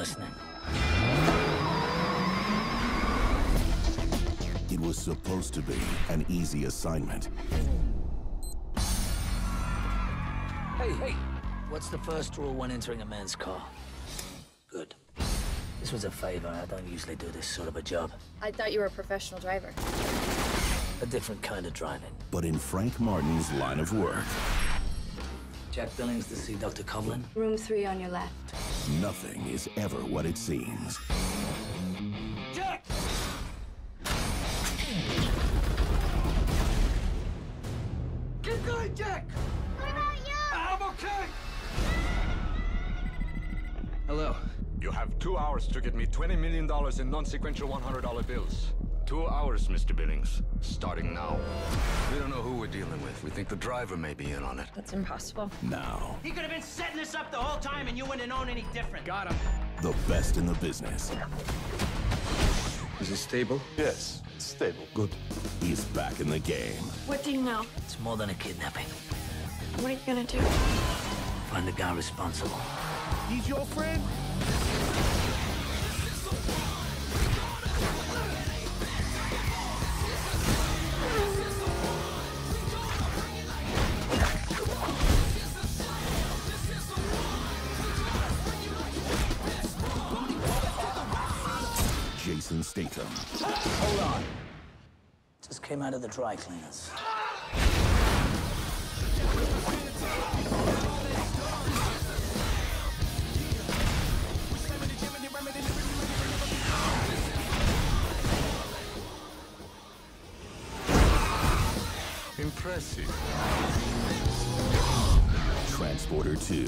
listening. It was supposed to be an easy assignment. Hey, hey! What's the first rule when entering a man's car? Good. This was a favor. I don't usually do this sort of a job. I thought you were a professional driver. A different kind of driving. But in Frank Martin's line of work, Jack Billings to see Dr. Coughlin. Room three on your left. Nothing is ever what it seems. Jack! Keep going, Jack! What about you? I'm okay! Hello. You have two hours to get me $20 million in non-sequential $100 bills. Two hours, Mr. Billings. Starting now. We don't know who we're dealing with. We think the driver may be in on it. That's impossible. Now, He could have been setting this up the whole time and you wouldn't have known any different. Got him. the best in the business Is he stable? Yes, stable. Good. He's back in the game. What do you know? It's more than a kidnapping. What are you gonna do? Find the guy responsible. He's your friend? Jason Statham, Hold on. Just came out of the dry cleaners. Impressive. Transporter 2,